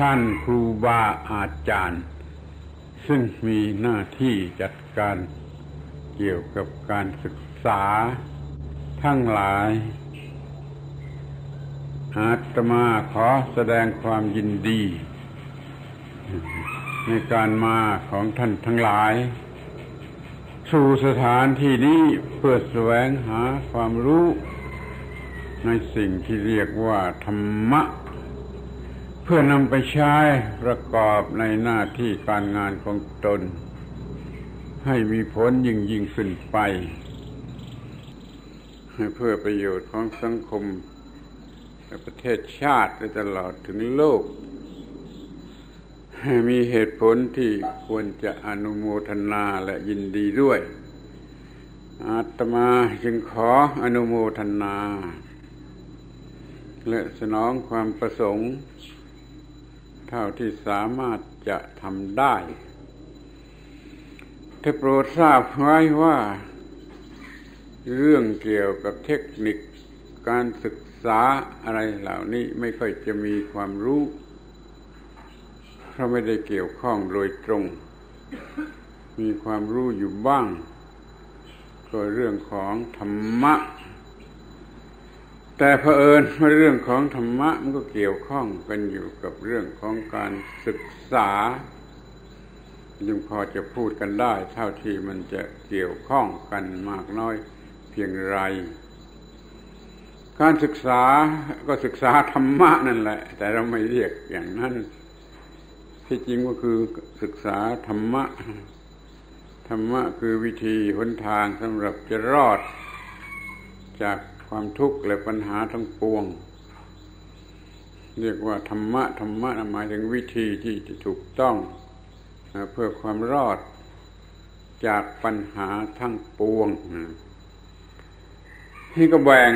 ท่านครูบาอาจารย์ ซึ่งมีหน้าที่จัดการเกี่ยวกับการศึกษา ทั้งหลาย อาตมาขอแสดงความยินดี ในการมาของท่านทั้งหลาย สู่สถานที่นี้เพื่อแสวงหาความรู้ ในสิ่งที่เรียกว่าธรรมะ เพื่อนำไปใช้ประกอบในหน้าที่การงานของตน ให้มีผลยิ่งยิ่งขึ้นไป เพื่อประโยชน์ของสังคมและประเทศชาติและตลอดถึงโลกให้มีเหตุผลที่ควรจะอนุโมทนาและยินดีด้วย อาตมาจึงขออนุโมทนา และสนองความประสงค์ เท่าที่สามารถจะทำได้ถ้าโปรดทราบไว้ว่า เรื่องเกี่ยวกับเทคนิคการศึกษาอะไรเหล่านี้ไม่ค่อยจะมีความรู้ เพราะไม่ได้เกี่ยวข้องโดยตรง มีความรู้อยู่บ้างก็เรื่องของธรรมะ แต่เผอิญเรื่องของธรรมะมันก็เกี่ยวข้องกันอยู่กับเรื่องของการศึกษายังพอจะพูดกันได้ เท่าที่มันจะเกี่ยวข้องกันมากน้อยเพียงไร การศึกษาก็ศึกษาธรรมะนั่นแหละ แต่เราไม่เรียกอย่างนั้นที่จริงก็คือศึกษาธรรมะ ธรรมะคือวิธีหนทางสำหรับจะรอดจาก ความทุกข์และปัญหาทั้งปวง เรียกว่าธรรมะธรรมะหมายถึงวิธีที่จะถูกต้องเพื่อความรอดจากปัญหาทั้งปวงนี่ก็แบ่ง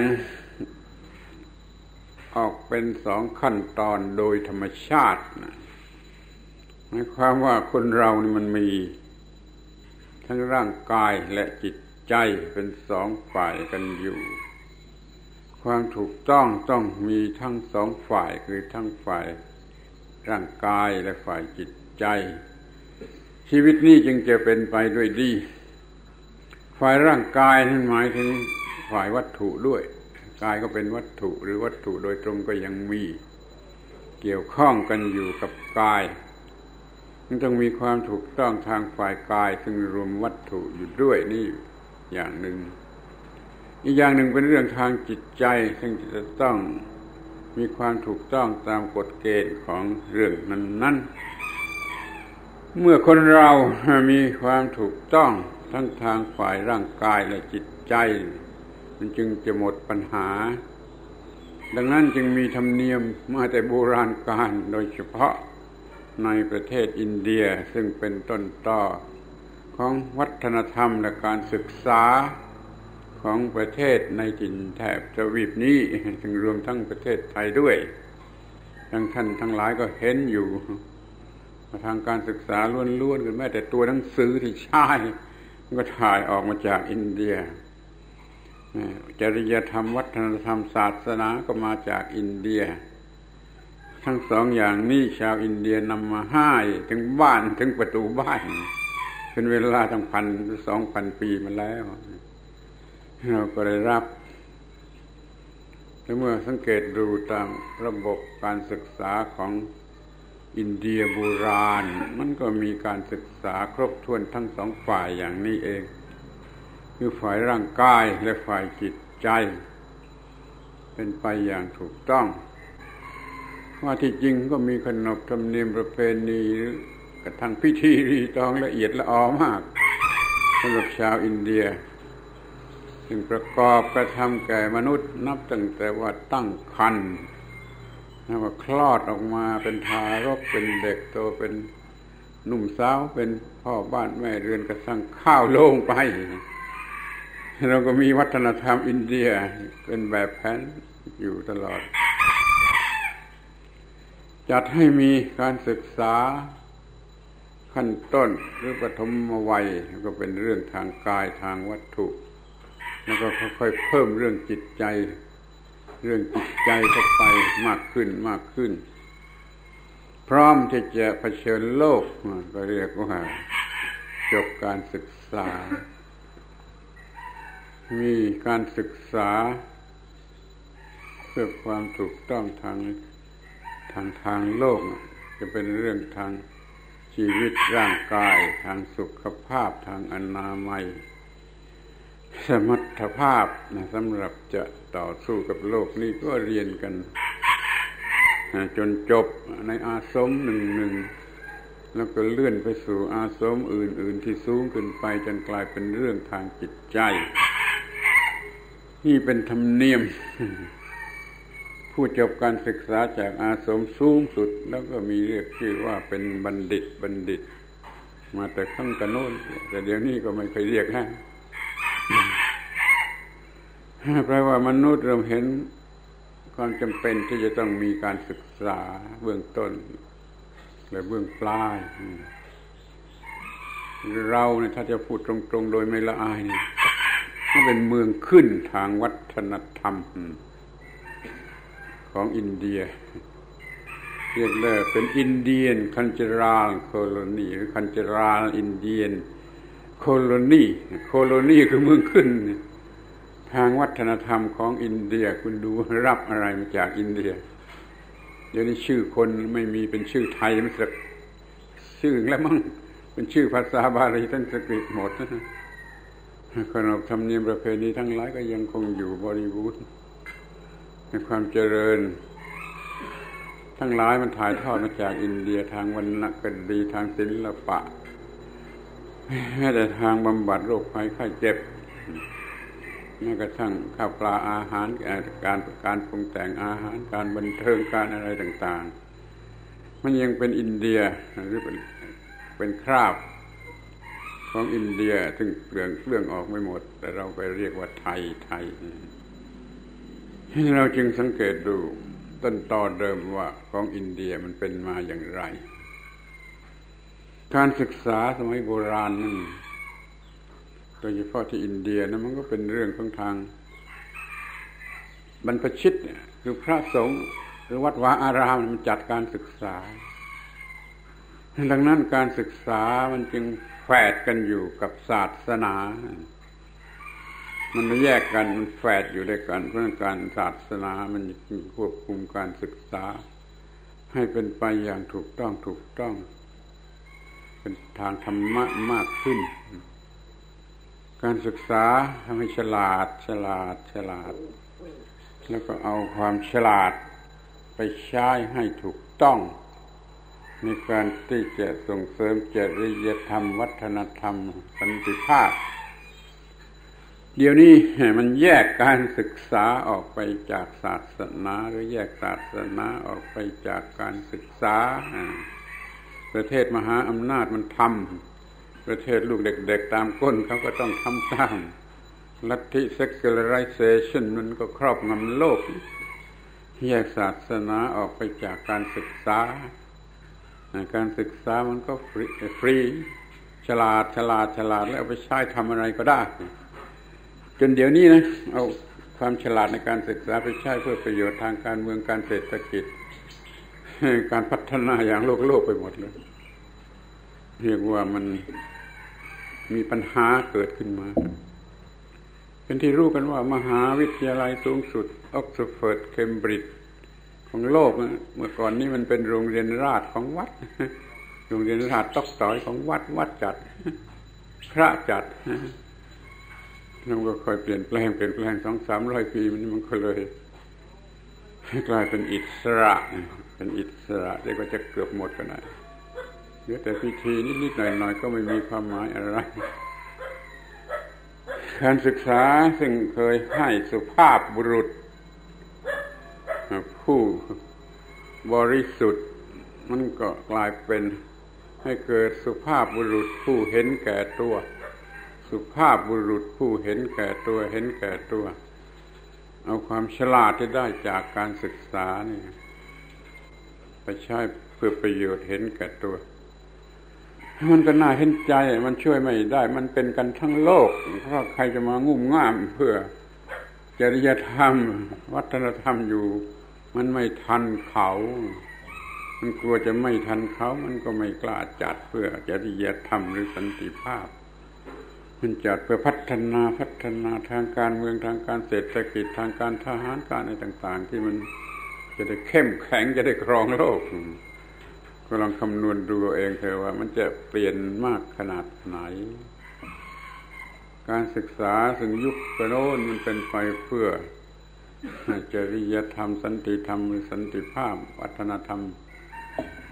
ออกเป็นสองขั้นตอนโดยธรรมชาติหมายความว่าคนเรานี่มันมี ทั้งร่างกายและจิตใจเป็นสองฝ่ายกันอยู่ ความถูกต้องต้องมีทั้งสองฝ่ายคือทั้งฝ่ายร่างกายและฝ่ายจิตใจ ชีวิตนี้จึงจะเป็นไปด้วยดี ฝ่ายร่างกายนั้นหมายถึงฝ่ายวัตถุด้วย กายก็เป็นวัตถุหรือวัตถุโดยตรงก็ยังมี เกี่ยวข้องกันอยู่กับกายมันต้องมีความถูกต้องทางฝ่ายกายซึ่งรวมวัตถุอยู่ด้วยนี่อย่างหนึ่ง อีกอย่างหนึ่งเป็นเรื่องทางจิตใจ ซึ่งจะต้องมีความถูกต้องตามกฎเกณฑ์ของเรื่องนั้นๆ เมื่อคนเรามีความถูกต้องทั้งทางฝ่ายร่างกายและจิตใจ มันจึงจะหมดปัญหา ดังนั้นจึงมีธรรมเนียมมาแต่โบราณกาลโดยเฉพาะในประเทศอินเดียซึ่งเป็นต้นต่อของวัฒนธรรมและการศึกษา ของประเทศในถิ่นแถบทวีปนี้ถึงรวมทั้งประเทศไทยด้วยดังท่านทั้งหลายก็เห็นอยู่ทางการศึกษาล้วนๆกันแม้แต่ตัวหนังสือที่ใช้ก็ถ่ายออกมาจากอินเดียจริยธรรมวัฒนธรรมศาสนาก็มาจากอินเดีย ทั้งสองอย่างนี้ชาวอินเดียนำมาให้ถึงบ้านถึงประตูบ้าน เป็นเวลาตั้งพันสองพันปีมาแล้ว เราก็ได้รับและเมื่อสังเกตดูตามระบบการศึกษาของอินเดียโบราณ มันก็มีการศึกษาครบถ้วนทั้งสองฝ่ายอย่างนี้เอง คือฝ่ายร่างกายและฝ่ายจิตใจ เป็นไปอย่างถูกต้อง ว่าที่จริงก็มีขนบธรรมเนียมประเพณีหรือกระทั่งพิธีรีตองละเอียดละออมากสำหรับชาวอินเดีย ซึ่งประกอบกระทำแก่มนุษย์นับตั้งแต่ว่าตั้งครรภ์นะว่าคลอดออกมาเป็นทารกเป็นเด็กโตเป็นหนุ่มสาวเป็นพ่อบ้านแม่เรือนกระสังข้าวโลงไป เราก็มีวัฒนธรรมอินเดียเป็นแบบแผนอยู่ตลอด จัดให้มีการศึกษาขั้นต้นหรือปฐมวัยก็เป็นเรื่องทางกายทางวัตถุ แล้วก็ค่อยๆเพิ่มเรื่องจิตใจ เรื่องจิตใจเข้าไปมากขึ้นมากขึ้น พร้อมที่จะเผชิญโลกก็เรียกว่าจบการศึกษา มีการศึกษา เพื่อความถูกต้องทางทางทางโลก จะเป็นเรื่องทางชีวิตร่างกายทางสุขภาพทางอนามัย สมรรถภาพนะสำหรับจะต่อสู้กับโลกนี้ก็เรียนกัน จนจบในอาสมหนึ่งหนึ่งแล้วก็เลื่อนไปสู่อาสมอื่น ๆ ที่สูงขึ้นไปจนกลายเป็นเรื่องทางจิตใจนี่เป็นธรรมเนียม ผู้จบการศึกษาจากอาสมสูงสุด แล้วก็มีเรียกชื่อว่าเป็นบัณฑิตบัณฑิต มาแต่ข้างกันโน้นแต่เดี๋ยวนี้ก็ไม่เคยเรียกฮะ แปลว่ามนุษย์เราเห็นความจำเป็นที่จะต้องมีการศึกษาเบื้องต้นและเบื้องปลายเราเนี่ยถ้าจะพูดตรงๆ โดยไม่ละอายเนี่ยก็เป็นเมืองขึ้นทางวัฒนธรรม ของอินเดีย เรียกเลยเป็น Indian cultural colony หรือ cultural Indian colony colony คือเมืองขึ้น ทางวัฒนธรรมของอินเดียคุณดูรับอะไรมาจากอินเดีย เดี๋ยวนี้ชื่อคนไม่มีเป็นชื่อไทยมันสักชื่อแล้วมั่งเป็นชื่อภาษาบาลีทั้งสกฤตหมดนะขนบธรรมเนียมประเพณีทั้งหลายก็ยังคงอยู่บริบูรณ์ในความเจริญ ทั้งหลายมันถ่ายทอดมาจากอินเดียทางวรรณคดีทางศิลปะแม้แต่ทางบำบัดโรคภัยไข้เจ็บ แม้กระทั่งข้าวปลาอาหารการการปรุงแต่งอาหารการบันเทิงการอะไรต่างๆ มันยังเป็นอินเดียหรือเป็นเป็นคราบของอินเดียซึ่งเปลืองเปลืองออกไม่หมด แต่เราไปเรียกว่าไทยไทยเราจึงสังเกตดูต้นตอเดิมว่าของอินเดียมันเป็นมาอย่างไร การศึกษาสมัยโบราณนั่น โดยเฉพาะที่อินเดียนะมันก็เป็นเรื่องของทางบรรพชิตคือพระสงฆ์หรือวัดวาอารามมันจัดการศึกษา ดังนั้นการศึกษามันจึงแฝดกันอยู่กับศาสนา มันไม่แยกกันมันแฝดอยู่ด้วยกันเพราะการศาสนามันควบคุมการศึกษา ให้เป็นไปอย่างถูกต้องถูกต้อง เป็นทางธรรมะมากขึ้น การศึกษาทำให้ฉลาดฉลาดฉลาด แล้วก็เอาความฉลาดไปใช้ให้ถูกต้องในการที่จะส่งเสริมจริยธรรม วัฒนธรรม สันติภาพ เดี๋ยวนี้มันแยกการศึกษาออกไปจากศาสนาหรือแยกศาสนาออกไปจากการศึกษา ประเทศมหาอำนาจมันทำ ประเทศลูกเด็กๆตามก้นเขาก็ต้องทำตามลัทธิ secularization มันก็ครอบงำโลกแยกศาสนาออกไปจากการศึกษา การศึกษามันก็ฟรีฟรีฉลาดฉลาดฉลาดแล้วเอาไปใช้ทำอะไรก็ได้ จนเดี๋ยวนี้นะ เอาความฉลาดในการศึกษาไปใช้เพื่อประโยชน์ทางการเมืองการเศรษฐกิจ การพัฒนาอย่างโลกโลกไปหมดเลย เรียกว่ามัน มีปัญหาเกิดขึ้นมา เป็นที่รู้กันว่ามหาวิทยาลัยสูงสุดออกซฟอร์ดเคมบริดจ์ของโลกเมื่อก่อนนี้มันเป็นโรงเรียนราษฎร์ของวัด โรงเรียนราษฎร์ต๊อกต๋อยของวัดวัดจัด พระจัดเราก็ค่อยเปลี่ยนแปลงเปลี่ยนแปลงสองสามร้อยปีมันมันก็เลยกลายเป็นอิสระ เป็นอิสระเด็กก็จะเกือบหมดกันได้ ลือแต่พิธีนิดๆหน่อยๆก็ไม่มีความหมายอะไร การศึกษาซึ่งเคยให้สุภาพบุรุษ ผู้บริสุทธิ์มันก็กลายเป็นให้เกิดสุภาพบุรุษผู้เห็นแก่ตัว สุภาพบุรุษผู้เห็นแก่ตัวเห็นแก่ตัว เอาความฉลาดที่ได้จากการศึกษานี่ไปใช้เพื่อประโยชน์เห็นแก่ตัว มันก็น่าเห็นใจ มันช่วยไม่ได้ มันเป็นกันทั้งโลก เพราะใครจะมางุ่มง่ามเพื่อจริยธรรม วัฒนธรรมอยู่ มันไม่ทันเขา มันกลัวจะไม่ทันเขา มันก็ไม่กล้าจัดเพื่อจริยธรรมหรือสันติภาพ มันจัดเพื่อพัฒนาพัฒนาทางการเมืองทางการเศรษฐกิจทางการทหารการอะไรต่าง ๆ ที่มันจะได้เข้มแข็งจะได้ครองโลก ก็ลองคำนวณดูเองเถอะว่า มันจะเปลี่ยนมากขนาดไหน การศึกษาถึงยุคกระโน้นมันเป็นไปเพื่อจริยธรรมสันติธรรมสันติภาพวัฒนธรรม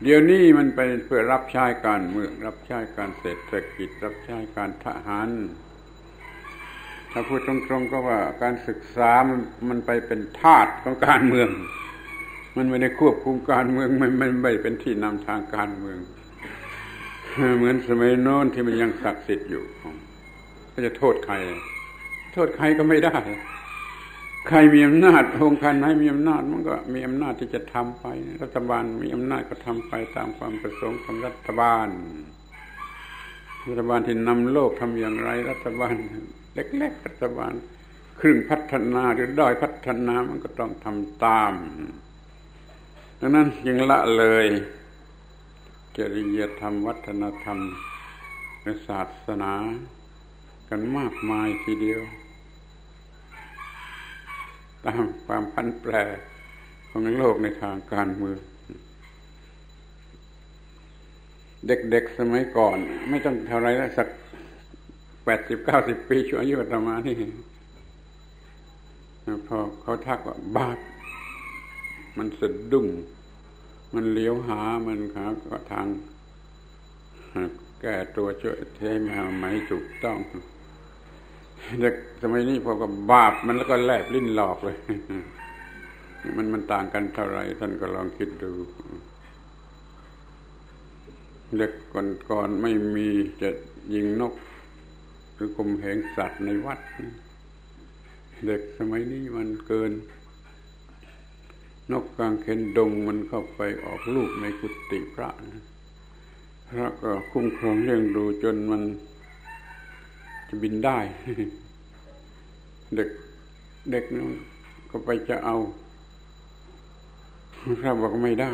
เดี๋ยวนี้มันไปเพื่อรับใช้การเมืองรับใช้การเศรษฐกิจ รับใช้การทหารถ้าพูดตรงๆก็ว่าการศึกษามันมันไปเป็นทาสของการเมือง มันไม่ได้ควบคุมการเมืองมันมันไม่เป็นที่นำทางการเมือง เหมือนสมัยโน้นที่มันยังศักดิ์สิทธิ์อยู่ก็จะโทษใคร โทษใครก็ไม่ได้ ใครมีอำนาจองค์การไหนมีอำนาจมันก็มีอำนาจที่จะทำไป รัฐบาลมีอำนาจก็ทำไปตามความประสงค์ของรัฐบาล รัฐบาลที่นำโลกทำอย่างไร รัฐบาลเล็กๆรัฐบาลครึ่งพัฒนาหรือด้อยพัฒนามันก็ต้องทำตาม ดังนั้นยังละเลยจริยธรรมวัฒนธรรมศาสนา กันมากมายทีเดียว ตามความพันแปรของโลกในทางการเมืองเด็กๆสมัยก่อน ไม่ต้องเท่าไรแล้วสักแปดสิบเก้าสิบปีช่วงอายุธรรมานี่พอเขาทักว่าบาป มันสะดุ้ง มันเลี้ยวหามันขาก็ทางแก้ตัวช่วยเทมาไหมถูกต้องเด็กสมัยนี้พอกับบาปมันแล้วก็แลบลิ้นหลอกเลย มันมันต่างกันเท่าไรท่านก็ลองคิดดูเด็กก่อนๆไม่มีจะยิงนก หรือคุมเหงสัตว์ในวัด เด็กสมัยนี้มันเกิน นกกลางเข็นดงมันเข้าไปออกลูกในกุฏิพระนะพระก็คุ้มครองเลี้ยงดูจนมันจะบินได้ เด็กเด็กนู้นก็ไปจะเอาพระบอกไม่ได้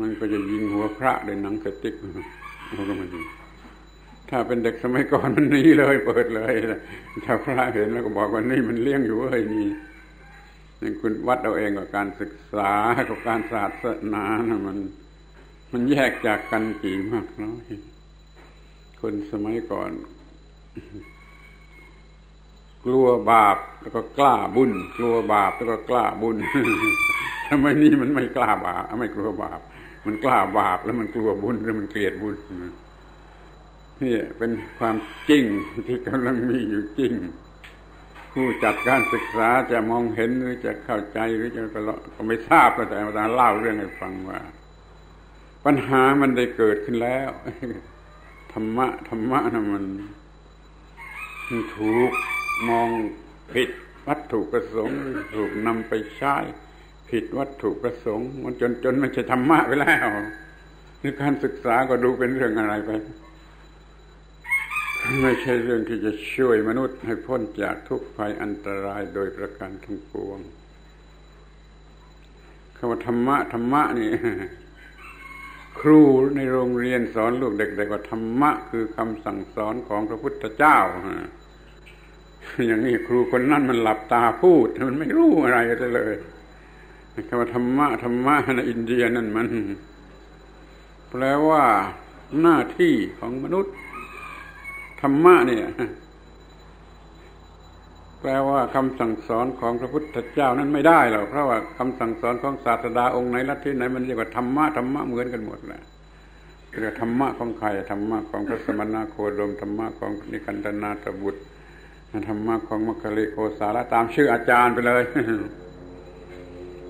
มันก็จะยิงหัวพระด้วยหนังสติ๊กมันก็มายิงถ้าเป็นเด็กสมัยก่อนมันนี้เลย เปิดเลยถ้าพระเห็นแล้วก็บอกว่านี่มันเลี้ยงอยู่เอ้ยนี่ นี่คุณวัดเอาเองกับการศึกษากับการศาสนานะมัน มันแยกจากกันกี่มากน้อยคนสมัยก่อน กลัวบาปแล้วก็กล้าบุญ กลัวบาปแล้วก็กล้าบุญทำไมนี่มันไม่กล้าบาปไม่กลัวบาป มันกล้าบาปแล้วมันกลัวบุญแล้วมันเกลียดบุญนี่เป็นความจริงที่กำลังมีอยู่จริง ผู้จัดการศึกษาจะมองเห็นหรือจะเข้าใจหรือจะก็ไม่ทราบแต่อาจารย์เล่าเรื่องให้ฟังว่า ปัญหามันได้เกิดขึ้นแล้วธรรมะธรรมะนะมันถูกมองผิดวัตถุประสงค์ ถูกนำไปใช้ผิดวัตถุประสงค์ มันจนจนม่ใช่ธรรมะไปแล้วนี่การศึกษาก็ดูเป็นเรื่องอะไรไป ไม่ใช่เรื่องที่จะช่วยมนุษย์ให้พ้นจากทุกภัยอันตรายโดยประการทั้งปวงคำว่าธรรมะธรรมะนี่ครูในโรงเรียนสอนลูกเด็กๆว่าธรรมะคือคำสั่งสอนของพระพุทธเจ้าอย่างนี้ครูคนนั้นมันหลับตาพูด มันไม่รู้อะไรเลยคำว่าธรรมะธรรมะในอินเดียนั่นมัน แปลว่าหน้าที่ของมนุษย์ ธรรมะเนี่ยแปลว่าคำสั่งสอนของพระพุทธเจ้านั้นไม่ได้หรอกเพราะว่าคำสั่งสอนของศาสดาองค์ไหนลัทธิไหนมันเรียกว่าธรรมะธรรมะเหมือนกันหมดแหละเรียกธรรมะของใครธรรมะของพระสมณโคดมธรรมะของนิคันธนาตบุตรธรรมะของมัคคิริโกสาระตามชื่ออาจารย์ไปเลย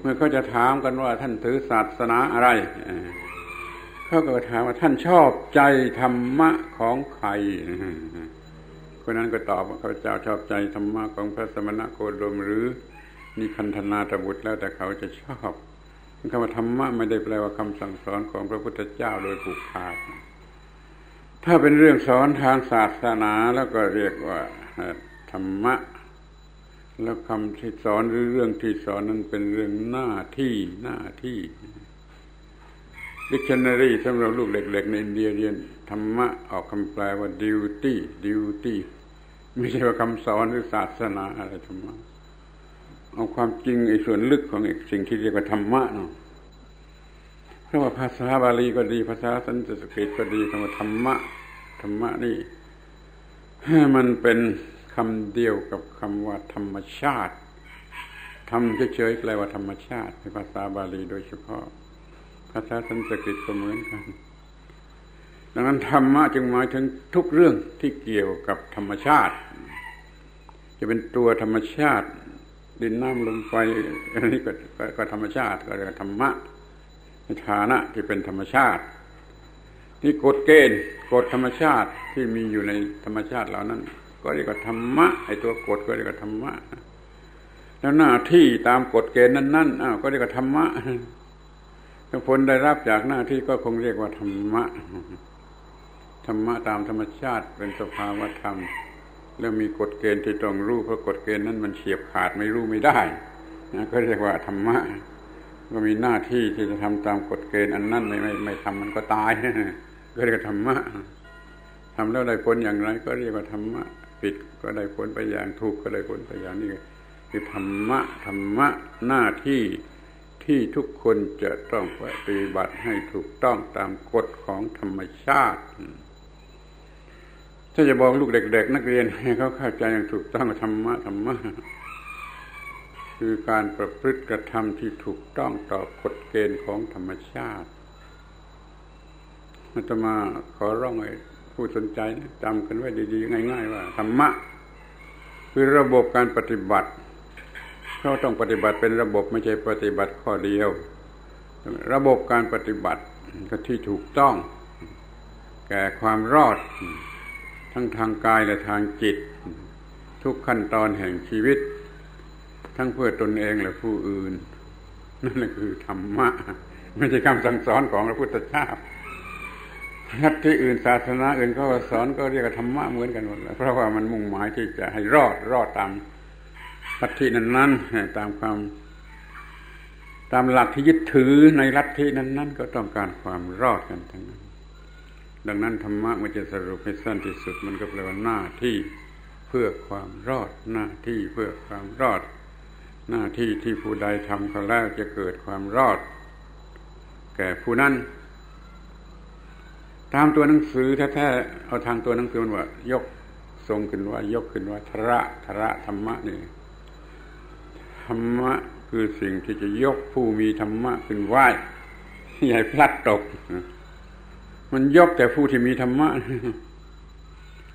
เมื่อเขาจะถามกันว่าท่านถือศาสนาอะไร เขาก็ถามว่าท่านชอบใจธรรมะของใครคนนั้นก็ตอบว่าเขาเจ้าชอบใจธรรมะของพระสมณโคดมหรือนิคันธนาตบุตรแล้วแต่เขาจะชอบคำว่าธรรมะไม่ได้แปลว่าคำสั่งสอนของพระพุทธเจ้าโดยผูกขาด ถ้าเป็นเรื่องสอนทางศาสนาแล้วก็เรียกว่าธรรมะ แล้วคำที่สอนหรือเรื่องที่สอนนั้นเป็นเรื่องหน้าที่หน้าที่ ดิกชันนารีสำหรับลูกเล็กๆในอินเดียเรียนธรรมะออกคำแปลว่า duty duty ไม่ใช่ว่าคำสอนหรือศาสนาอะไรธรรมะเอาความจริงไอ้ส่วนลึกของไอ้สิ่งที่เรียกว่าธรรมะเนาะเพราะว่าภาษาบาลีก็ดีภาษาสันสกฤตก็ดีคำว่าธรรมะธรรมะนี่มันเป็นคำเดียวกับคำว่าธรรมชาติทำเฉยๆแปลว่าธรรมชาติในภาษาบาลีโดยเฉพาะ ภาษาสันสกฤตก็เหมือนกัน ดังนั้นธรรมะจึงหมายถึงทุกเรื่องที่เกี่ยวกับธรรมชาติ จะเป็นตัวธรรมชาติ ดินน้ำลมไฟอันนี้ก็ก็ธรรมชาติก็เรียกธรรมะในฐานะที่เป็นธรรมชาตินี่กฎเกณฑ์กฎธรรมชาติที่มีอยู่ในธรรมชาติเหล่านั้น ก็เรียกว่าธรรมะไอ้ตัวกฎก็เรียกว่าธรรมะแล้วหน้าที่ตามกฎเกณฑ์นั้นๆอ้าวก็เรียกว่าธรรมะ ผลได้รับจากหน้าที่ก็คงเรียกว่าธรรมะ ธรรมะตามธรรมชาติเป็นสภาวธรรม แล้วมีกฎเกณฑ์ที่ต้องรู้เพราะกฎเกณฑ์นั้นมันเฉียบขาดไม่รู้ไม่ได้นะก็เรียกว่าธรรมะ ก็มีหน้าที่ที่จะทำตามกฎเกณฑ์อันนั้นไม่ไม่ไม่ทำมันก็ตายก็เรียกธรรมะทำแล้วได้ผลอย่างไร ก็เรียกว่าธรรมะผิดก็ได้ผลไปอย่างถูกก็ได้ผลไปอย่างนี้คือธรรมะธรรมะหน้าที่ ที่ทุกคนจะต้องปฏิบัติให้ถูกต้องตามกฎของธรรมชาติ ถ้าจะบอกลูกเด็ก ๆ นักเรียนให้เขาเข้าใจอย่างถูกต้องธรรมะธรรมะคือการประพฤติกระทำที่ถูกต้องต่อกฎเกณฑ์ของธรรมชาติอาตมาขอร้องให้ผู้สนใจจำกันไว้ดีๆ ง่าย ๆ ว่าธรรมะ คือระบบการปฏิบัติ เราต้องปฏิบัติเป็นระบบไม่ใช่ปฏิบัติข้อเดียว ระบบการปฏิบัติก็ที่ถูกต้อง แก่ความรอด ทั้งทางกายและทางจิต ทุกขั้นตอนแห่งชีวิต ทั้งเพื่อตนเองและผู้อื่น นั่นแหละคือธรรมะ ไม่ใช่คำสั่งสอนของพระพุทธเจ้าลัทธิอื่นศาสนาอื่นก็สอนก็เรียกธรรมะเหมือนกันหมดเพราะว่ามันมุ่งหมายที่จะให้รอดรอดตาม ลัทธินั้นๆตามความตามหลักที่ยึดถือในลัทธินั้นๆ ก็ต้องการความรอดกันทั้งนั้น ดังนั้นธรรมะมันจะสรุปให้สั้นที่สุดมันก็แปลว่าหน้าที่เพื่อความรอดหน้าที่เพื่อความรอด หน้าที่ที่ผู้ใดทำเขาแล้วจะเกิดความรอด แก่ผู้นั้น ตามตัวหนังสือแท้ๆเอาทางตัวหนังสือมันว่ายกทรงขึ้นว่ายกขึ้นว่าทระทระธรรมะนี่ รรมะคือสิ่งที่จะยกผู้มีธรรมะขึ้นไหวใหญ่พลัดตก มันยกแต่ผู้ที่มีธรรมะ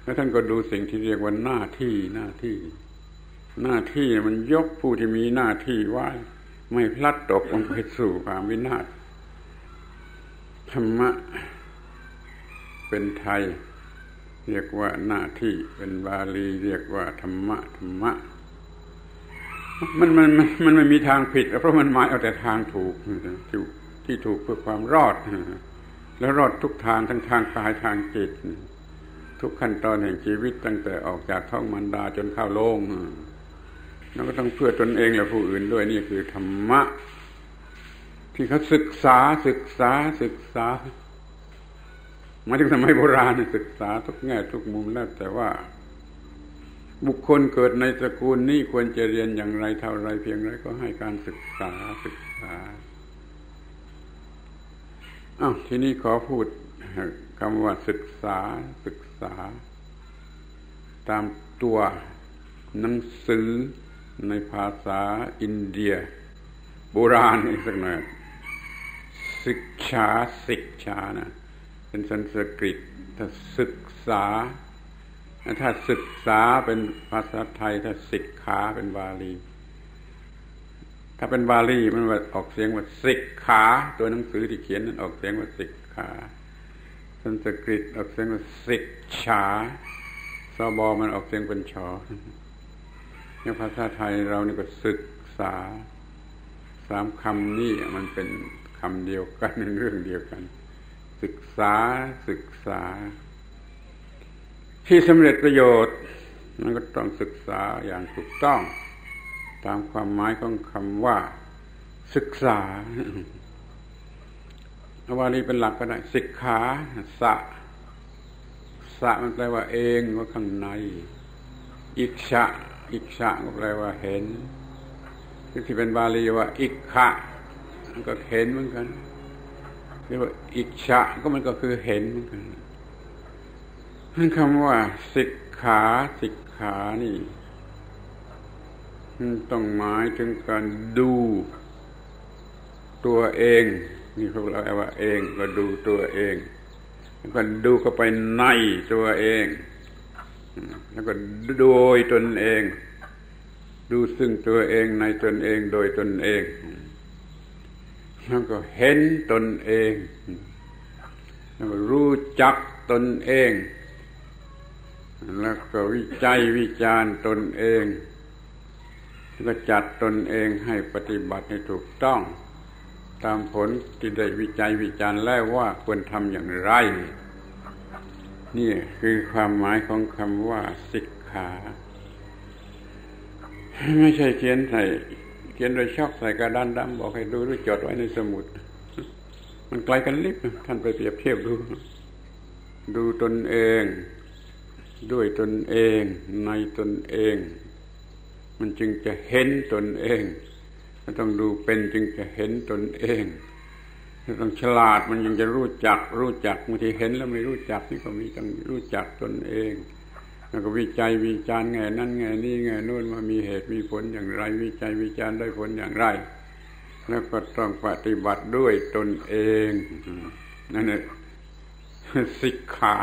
แล้วท่านก็ดูสิ่งที่เรียกว่าหน้าที่หน้าที่ หน้าที่มันยกผู้ที่มีหน้าที่ไหวไม่พลัดตกลงไปสู่ความวินาศธรรมะ เป็นไทย เรียกว่าหน้าที่เป็นบาลี เรียกว่าธรรมะธรรมะ มันมันมันมันไม่มีทางผิด เพราะมันหมายเอาแต่ทางถูกที่ที่ถูกเพื่อความรอด แล้วรอดทุกทางทั้งทางกายทางจิต ทุกขั้นตอนแห่งชีวิตตั้งแต่ออกจากท้องมารดาจนเข้าโลงแล้วก็ต้องเพื่อตนเองและผู้อื่นด้วยนี่คือธรรมะ ที่เขาศึกษาศึกษาศึกษามาถึงสมัยโบราณศึกษาทุกแง่ทุกมุมแล้วแต่ว่า บุคคลเกิดในตระกูลนี้ควรจะเรียนอย่างไรเท่าไรเพียงไรก็ให้การศึกษาศึกษาอ้าวทีนี้ขอพูดคำว่าศึกษาศึกษา ตามตัวหนังสือในภาษาอินเดีย โบราณอีกสักหน่อยศึกษาศึกษานะเป็นสันสกฤตถ้าศึกษา ถ้าศึกษาเป็นภาษาไทย ถ้าศิกขาเป็นบาลี ถ้าเป็นบาลีมันออกเสียงว่าศิกขาตัวหนังสือที่เขียนนั้นออกเสียงว่าศิกขาสันสกฤตออกเสียงว่าศิกฉาซอบอมันออกเสียงเป็นชอในภาษาไทยเรานี่ก็ศึกษาสามคำนี้มันเป็นคำเดียวกันเรื่องเดียวกัน ศึกษาศึกษา ที่สำเร็จประโยชน์มันก็ต้องศึกษาอย่างถูกต้อง ตามความหมายของคำว่า ศึกษาอาวาลีเป็นหลักก็ได้สิกขาสะสะมันแปลว่าเองว่าข้างใน อิกชะอิกชะก็แปลว่าเห็นที่เป็นบาลีว่า อิกขะมันก็เห็นเหมือนกันเรียกว่าอิกชะก็มันก็คือเห็นเหมือนกัน นั่นคำว่าสิกขาสิกขานี่ต้องหมายถึงการดูตัวเอง นี่พวกเราเอาว่าเองก็ดูตัวเองแล้วก็ดูเข้าไปในตัวเอง แล้วก็โดยตนเอง ดูซึ่งตัวเองในตนเองโดยตนเอง แล้วก็เห็นตนเอง แล้วก็รู้จักตนเอง แล้วก็วิจัยวิจารณ์ตนเองแล้วก็จัดตนเองให้ปฏิบัติให้ถูกต้อง ตามผลที่ได้วิจัยวิจารณ์แล้วว่าควรทำอย่างไร นี่คือความหมายของคำว่าสิกขาไม่ใช่เขียนใส่เขียนโดยชอกใส่กระดานดำบอกให้ดูหรือจดไว้ในสมุด มันไกลกันลิบท่านไปเปรียบเทียบดู ดูตนเอง ด้วยตนเองในตนเอง มันจึงจะเห็นตนเองมันต้องดูเป็นจึงจะเห็นตนเองต้องฉลาดมันยังจะรู้จัก รู้จักบางทีเห็นแล้วไม่รู้จักนี่ก็มีต้องรู้จักตนเอง แล้วก็วิจัยวิจารณ์ไงนั่นไงนี่ไงโน่นมามีเหตุมีผลอย่างไร วิจัยวิจารณ์ได้ผลอย่างไร แล้วก็ต้องปฏิบัติด้วยตนเองนั่นแหละสิกขา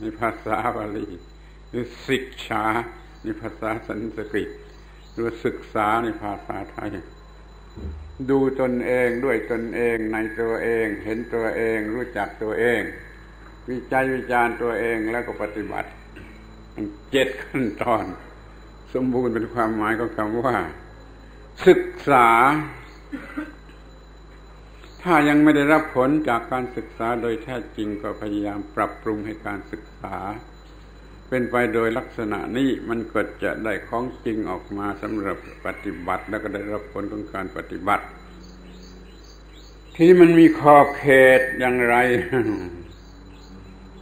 ในภาษาบาลีหรือสิกชาในภาษาสันสกฤตหรือศึกษาในภาษาไทย ดูตนเองด้วยตนเองในตัวเอง เห็นตัวเอง รู้จักตัวเอง วิจัยวิจารณ์ตัวเองแล้วก็ปฏิบัติเจ็ดขั้นตอน สมบูรณ์เป็นความหมายของคำว่า ศึกษา ถ้ายังไม่ได้รับผลจากการศึกษาโดยแท้จริงก็พยายามปรับปรุงให้การศึกษา เป็นไปโดยลักษณะนี้มันก็จะได้ของจริงออกมาสำหรับปฏิบัติ แล้วก็ได้รับผลของการปฏิบัติ ที่มันมีขอบเขตอย่างไร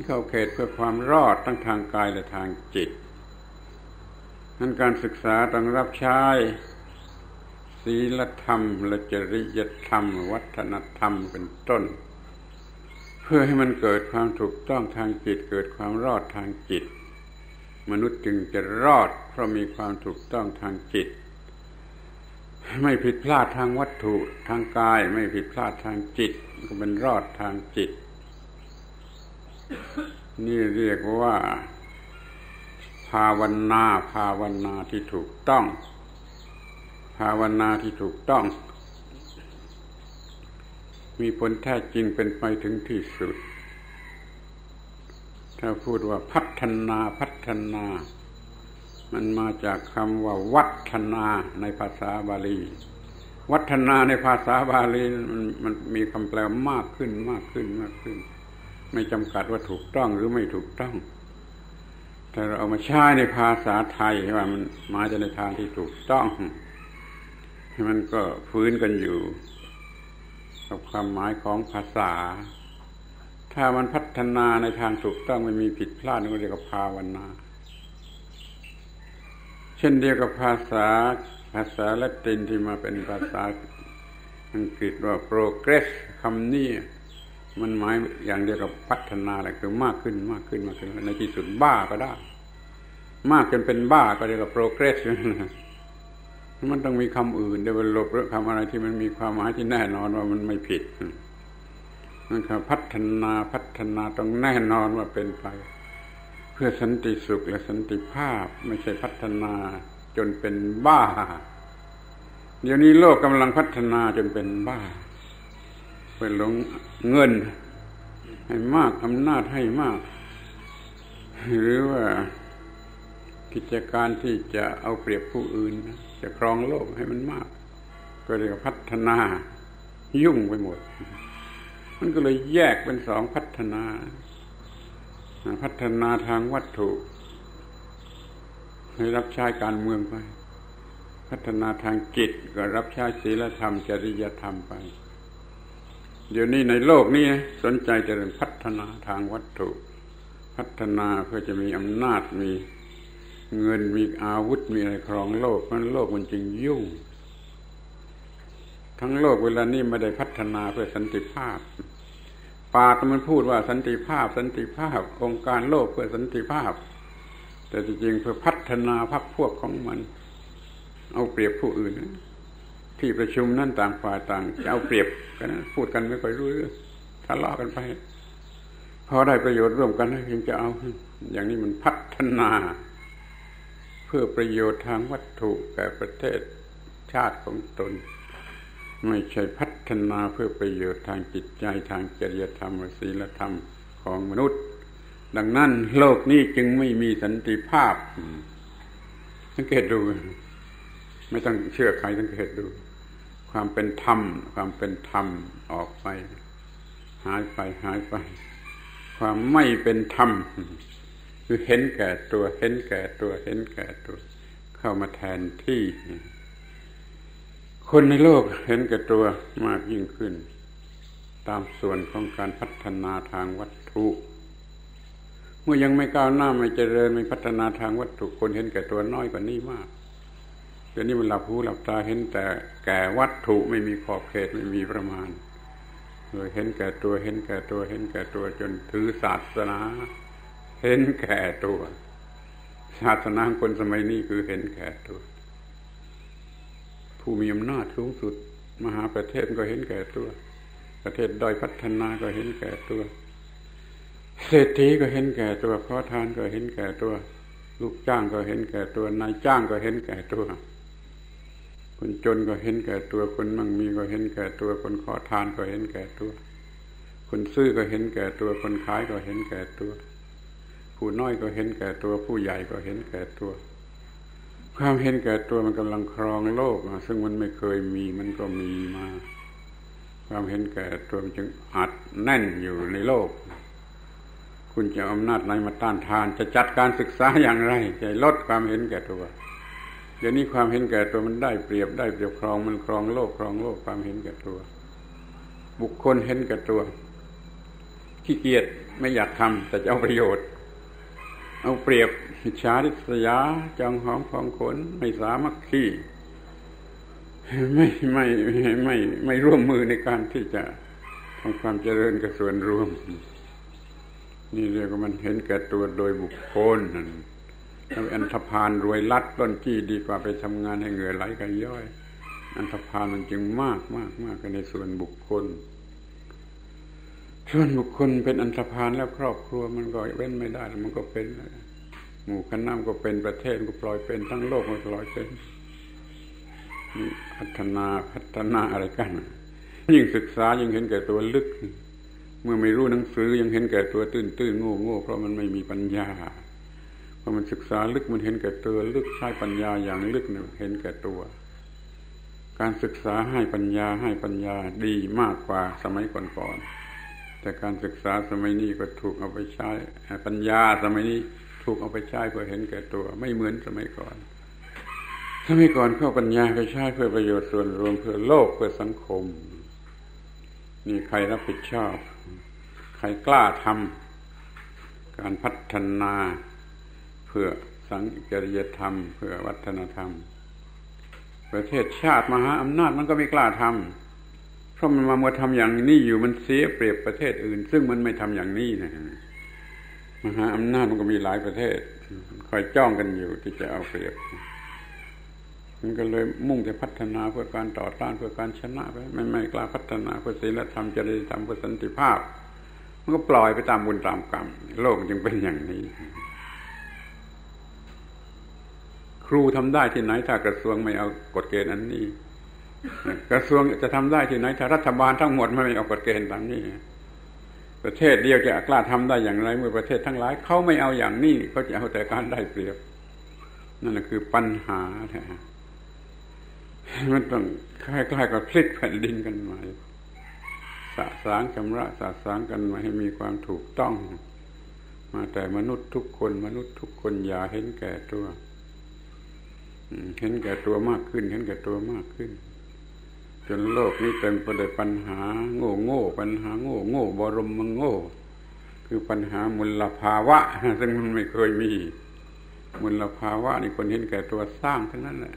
เข้าเขตเพื่อความรอดทั้งทางกายและทางจิตนั้นการศึกษาต้องรับใช้ ศีลธรรมและจริยธรรม วัฒนธรรมเป็นต้น เพื่อให้มันเกิดความถูกต้องทางจิต เกิดความรอดทางจิต มนุษย์จึงจะรอด เพราะมีความถูกต้องทางจิต ไม่ผิดพลาดทางวัตถุทางกาย ไม่ผิดพลาดทางจิต ก็เป็นรอดทางจิต นี่เรียกว่า ภาวนาภาวนาที่ถูกต้อง ภาวนาที่ถูกต้อง มีผลแท้จริงเป็นไปถึงที่สุด ถ้าพูดว่าพัฒนาพัฒนา มันมาจากคำว่า วัฒนาในภาษาบาลี วัฒนาในภาษาบาลีมันมันมีคำแปลมากขึ้นมากขึ้นมากขึ้น ไม่จำกัดว่าถูกต้องหรือไม่ถูกต้องแต่เราเอามาใช้ในภาษาไทยว่ามันมาจะในทางที่ถูกต้อง มันก็ฟื้นกันอยู่กับความหมายของภาษา ถ้ามันพัฒนาในทางถูกต้องไม่มีผิดพลาดนั่นก็เรียกว่าภาวนา เช่นเดียวกับภาษาภาษาละตินที่มาเป็นภาษาอังกฤษว่า progress คำนี้มันหมายอย่างเดียวกับพัฒนาแหละคือมากขึ้นมากขึ้นมากขึ้นในที่สุดบ้าก็ได้ มากจนเป็นบ้าก็เรียกว่า progress มันต้องมีคำอื่นเดเวลลบหรือคำอะไรที่มันมีความหมายที่แน่นอนว่ามันไม่ผิดนั่นคือพัฒนาพัฒนาต้องแน่นอนว่าเป็นไป เพื่อสันติสุขและสันติภาพ ไม่ใช่พัฒนาจนเป็นบ้า เดี๋ยวนี้โลกกำลังพัฒนาจนเป็นบ้าไปหลงเงิน ให้มากอำนาจให้มาก หรือว่ากิจการที่จะเอาเปรียบผู้อื่น จะครองโลกให้มันมาก ก็เรียกพัฒนา ยุ่งไปหมด มันก็เลยแยกเป็นสองพัฒนา พัฒนาทางวัตถุให้รับใช้การเมืองไป พัฒนาทางจิตก็รับใช้ศีลธรรม จริยธรรมไป เดี๋ยวนี้ในโลกนี้สนใจจะเริญพัฒนาทางวัตถุ พัฒนาเพื่อจะมีอำนาจมี เงินมีอาวุธมีอะไรครองโลกมันโลกมันจึงยุ่ง ทั้งโลกเวลานี้ไม่ได้พัฒนาเพื่อสันติภาพ ปากมันพูดว่าสันติภาพ สันติภาพ องค์การโลกเพื่อสันติภาพ แต่จริงๆเพื่อพัฒนาพรรคพวกของมัน เอาเปรียบผู้อื่น ที่ประชุมนั่นต่างฝ่ายต่างจะเอาเปรียบกันพูดกันไม่ค่อยรู้เรื่องทะเลาะกันไปพอได้ประโยชน์ร่วมกันเพียงจะเอา อย่างนี้มันพัฒนา พื่อประโยชน์ทางวัตถุแก่ประเทศชาติของตน ไม่ใช่พัฒนาเพื่อประโยชน์ทางจิตใจทางจริยธรรมศีลธรรมของมนุษย์ ดังนั้นโลกนี้จึงไม่มีสันติภาพ สังเกตดู ไม่ต้องเชื่อใครสังเกตดู ความเป็นธรรม ความเป็นธรรมออกไป หายไปหายไป ความไม่เป็นธรรม คือเห็นแก่ตัวเห็นแก่ตัวเห็นแก่ตัว เข้ามาแทนที่ คนในโลกเห็นแก่ตัวมากยิ่งขึ้น ตามส่วนของการพัฒนาทางวัตถุ เมื่อยังไม่ก้าวหน้าไม่เจริญไม่พัฒนาทางวัตถุคนเห็นแก่ตัวน้อยกว่านี้มากเดี๋ยวนี้มันหลับหูหลับตาเห็นแต่แก่วัตถุไม่มีขอบเขตไม่มีประมาณเลยเห็นแก่ตัวเห็นแก่ตัวเห็นแก่ตัวจนถือศาสนา เห็นแก่ตัวศาสนาคนสมัยนี้คือเห็นแก่ตัว ผู้มีอำนาจสูงสุด มหาประเทศก็เห็นแก่ตัว ประเทศด้อยพัฒนาก็เห็นแก่ตัว เศรษฐีก็เห็นแก่ตัวขอทานก็เห็นแก่ตัว ลูกจ้างก็เห็นแก่ตัวนายจ้างก็เห็นแก่ตัว คนจนก็เห็นแก่ตัวคนมั่งมีก็เห็นแก่ตัว คนขอทานก็เห็นแก่ตัว คนซื้อก็เห็นแก่ตัวคนขายก็เห็นแก่ตัว ผู้น้อยก็เห็นแก่ตัวผู้ใหญ่ก็เห็นแก่ตัว ความเห็นแก่ตัวมันกำลังครองโลกซึ่งมันไม่เคยมีมันก็มีมา ความเห็นแก่ตัวมันจึงอัดแน่นอยู่ในโลก คุณจะอำนาจไหนมาต้านทาน จะจัดการศึกษาอย่างไร จะลดความเห็นแก่ตัวเดี๋ยวนี้ความเห็นแก่ตัวมันได้เปรียบได้เปรียบครองมันครองโลกครองโลกความเห็นแก่ตัว บุคคลเห็นแก่ตัวขี้เกียจไม่อยากทำแต่จะเอาประโยชน์ เอาเปรียบหิชาริษยาจองหอมของขนไม่สามัคคีไม่ไม่ไม่ไม่ร่วมมือในการที่จะทำความเจริญกับส่วนรวม นี่เรียกว่ามันเห็นแก่ตัวโดยบุคคลนั่นอันธพาลรวยลัดต้นจี้ดีกว่าไปทำงานให้เหงื่อไหลกันย่อย อันธพาลมันจึงมากมากมากกันในส่วนบุคคล ส่วนบุคคลเป็นอันธพาลแล้วครอบครัวมันก็เว้นไม่ได้ มันก็เป็นหมู่คณะก็เป็นประเทศก็ปล่อยเป็นทั้งโลกมันปล่อยเป็นพัฒนาพัฒนาอะไรกัน ยิ่งศึกษายิ่งเห็นแก่ตัวลึก เมื่อไม่รู้หนังสือยังเห็นแก่ตัวตื้นตื้นโง่โง่เพราะมันไม่มีปัญญาพอมันศึกษาลึกมันเห็นแก่ตัวลึกใช้ปัญญาอย่างลึกเนี่ยเห็นแก่ตัว การศึกษาให้ปัญญาให้ปัญญาดีมากกว่าสมัยก่อนๆ แต่การศึกษาสมัยนี้ก็ถูกเอาไปใช้ ปัญญาสมัยนี้ถูกเอาไปใช้เพื่อเห็นแก่ตัว ไม่เหมือนสมัยก่อน สมัยก่อนเข้าปัญญาไปใช้เพื่อประโยชน์ส่วนรวมเพื่อโลกเพื่อสังคม นี่ใครรับผิดชอบ ใครกล้าทำการพัฒนาเพื่อสังจริยธรรม เพื่อวัฒนธรรม ประเทศชาติมหาอำนาจมันก็ไม่กล้าทำ ราะมันมาเมื่อทำอย่างนี้อยู่มันเสียเปรียบประเทศอื่น ซึ่งมันไม่ทำอย่างนี้นะมหาอำนาจมันก็มีหลายประเทศ คอยจ้องกันอยู่ที่จะเอาเปรียบ มันก็เลยมุ่งจะพัฒนาเพื่อการต่อต้านเพื่อการชนะไปไม่ไม่กล้าพัฒนาเพื่อศีลธรรมจริยธรรมเพื่อสันติภาพ มันก็ปล่อยไปตามบุญตามกรรม โลกจึงเป็นอย่างนี้ ครูทำได้ที่ไหนถ้ากระทรวงไม่เอากฎเกณฑ์อันนี้ กระทรวงจะทำได้ที่ไหนถ้ารัฐบาลทั้งหมดไม่เอากฎเกณฑ์ตามนี้ประเทศเดียวจะกล้าทำได้อย่างไรเมื่อประเทศทั้งหลายเขาไม่เอาอย่างนี้เขาจะเอาแต่การได้เปรียบ นั่นแหะคือปัญหาแท้มันต้องคล้ายๆกับพลิกแผ่นดินกันใหม่สะสางชำระสะสางกันมาให้มีความถูกต้อง มาแต่มนุษย์ทุกคนมนุษย์ทุกคนอย่าเห็นแก่ตัวเห็นแก่ตัวมากขึ้น เห็นแก่ตัวมากขึ้น จนโลกนี้เต็มไปด้วยปัญหา โง่โง่ปัญหาโง่โง่บรมมังโง่ คือปัญหามุลภาวะ ซึ่งมันไม่เคยมี มุลภาวะนี่คนเห็นแก่ตัวสร้างทั้งนั้นแหละ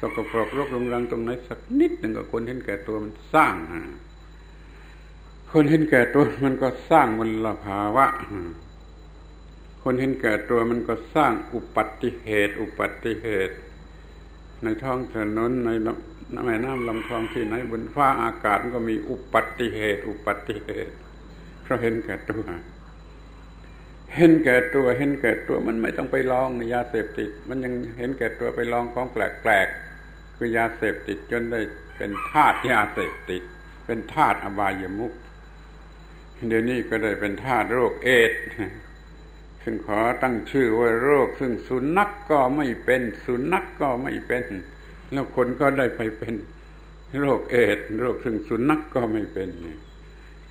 สกปรกรกรุงรังตรงไหนสักนิดหนึ่งก็คนเห็นแก่ตัวมันสร้างคนเห็นแก่ตัวมันก็สร้างมลภาวะ คนเห็นแก่ตัวมันก็สร้างอุปัติเหตุ อุปัติเหตุ ในท้องถนนใน แม่น้ำลำคลองที่ไหนบนฟ้าอากาศมันก็มีอุปัติเหตุ อุปัติเหตุเพราะเห็นแก่ตัว เห็นแก่ตัวเห็นแก่ตัวมันไม่ต้องไปลองในยาเสพติด มันยังเห็นแก่ตัวไปลองของแปลกๆคือยาเสพติดจนได้เป็นทาสยาเสพติด เป็นทาสอบายมุกเดี๋ยวนี้ก็ได้เป็นทาสโรคเอดซึ่งขอตั้งชื่อว่าโรค ซึ่งสุนัขกก็ไม่เป็น สุนัขกก็ไม่เป็น แล้วคนก็ได้ไปเป็นโรคเอดโรคซึ่งสุนัขกก็ไม่เป็น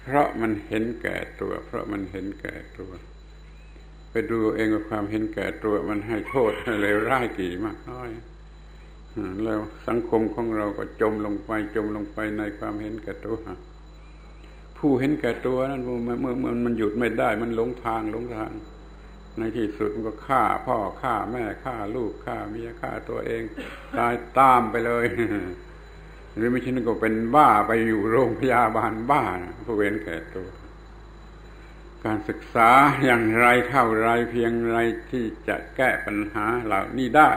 เพราะมันเห็นแก่ตัว เพราะมันเห็นแก่ตัว ไปดูเองว่าความเห็นแก่ตัว มันให้โทษให้เลวร้ายกี่มากน้อยแล้วสังคมของเราก็จมลงไปจมลงไปในความเห็นแก่ตัวผู้เห็นแก่ตัวนั้นเมื่อเมื่อมันหยุดไม่ได้ มันหลงทางหลงทาง ในที่สุดมันก็ฆ่าพ่อฆ่าแม่ฆ่าลูกฆ่าเมียฆ่าตัวเอง ตายตามไปเลย หรือไม่ใช่นั่นก็เป็นบ้าไปอยู่โรงพยาบาลบ้าผู้เห็นแก่ตัว การศึกษาอย่างไรเท่าไรเพียงไรที่จะแก้ปัญหาเหล่านี้ได้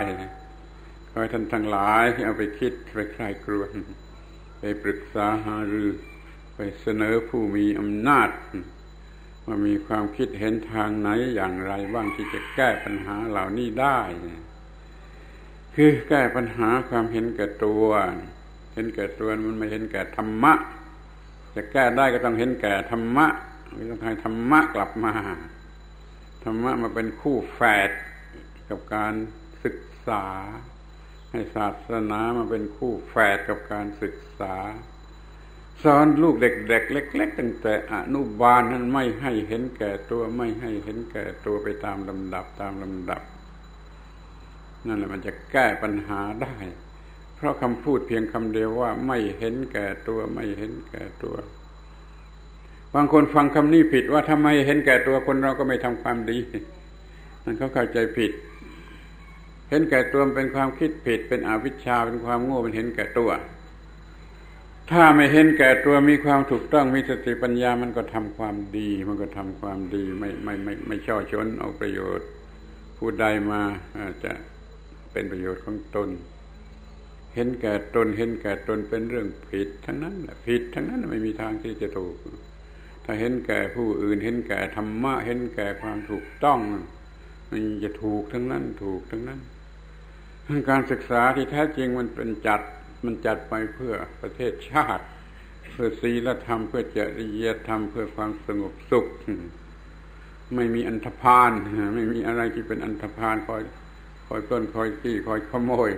ขอให้ท่านทั้งหลายเอาไปคิดไปคลายกรวนไปปรึกษาหารือ ไปเสนอผู้มีอำนาจ ว่ามีความคิดเห็นทางไหนอย่างไรบ้างที่จะแก้ปัญหาเหล่านี้ได้ คือแก้ปัญหาความเห็นแก่ตัว เห็นแก่ตัวมันไม่เห็นแก่ธรรมะ จะแก้ได้ก็ต้องเห็นแก่ธรรมะต้องให้ธรรมะกลับมา ธรรมะมาเป็นคู่แฝดกับการศึกษา ให้ศาสนามาเป็นคู่แฝดกับการศึกษา สอนลูกเด็กๆเล็ก ๆ ตั้งแต่อนุบาลนั้นไม่ให้เห็นแก่ตัวไม่ให้เห็นแก่ตัวไปตามลำดับตามลำดับ นั่นแหละมันจะแก้ปัญหาได้ เพราะคำพูดเพียงคำเดียวว่าไม่เห็นแก่ตัวไม่เห็นแก่ตัว บางคนฟังคำนี้ผิดว่าทำไมเห็นแก่ตัวคนเราก็ไม่ทำความดีนั่นเขาเข้าใจผิด เห็นแก่ตัวเป็นความคิดผิด เป็นอวิชชาเป็นความโง่เป็นเห็นแก่ตัว ถ้าไม่เห็นแก่ตัวมีความถูกต้องมีสติปัญญามันก็ทำความดี มันก็ทำความดีไม่ไม่ไม่ไม่ช่อชนเอาประโยชน์ ผู้ใดมาจะเป็นประโยชน์ของตน เห็นแก่ตนเห็นแก่ตนเป็นเรื่องผิดทั้งนั้นผิดทั้งนั้นไม่มีทางที่จะถูก ถ้าเห็นแก่ผู้อื่น เห็นแก่ธรรมะ เห็นแก่ความถูกต้องมันจะถูกทั้งนั้นถูกทั้งนั้น การศึกษาที่แท้จริงมันเป็นจัด มันจัดไปเพื่อประเทศชาติ เพื่อศีลธรรมเพื่อจริยธรรมเพื่อความสงบสุข ไม่มีอันธพาลไม่มีอะไรที่เป็นอันธพาลคอยคอยต้นคอยขี้คอยขโมย